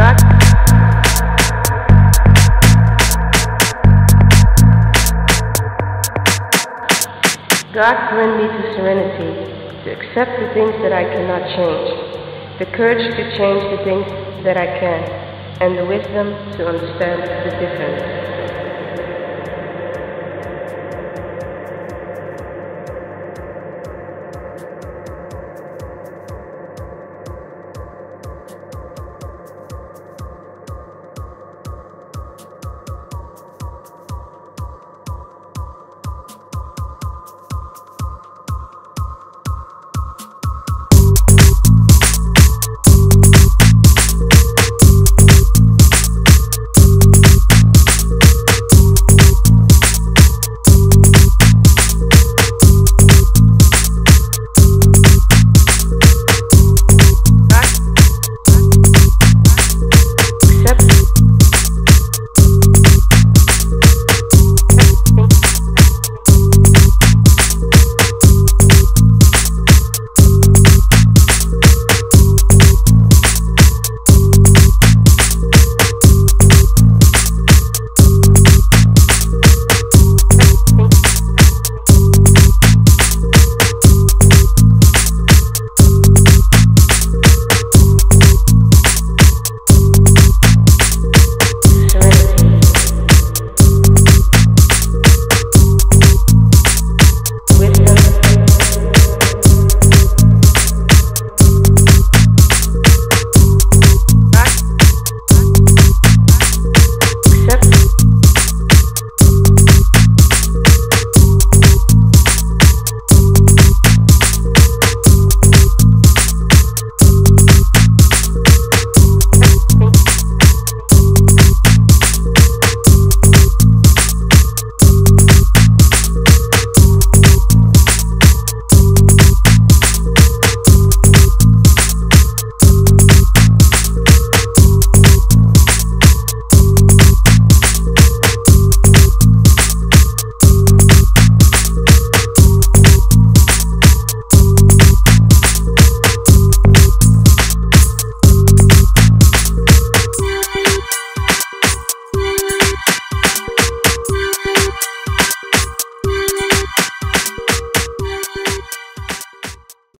God. Grant me to serenity, to accept the things that I cannot change, the courage to change the things that I can, and the wisdom to understand the difference.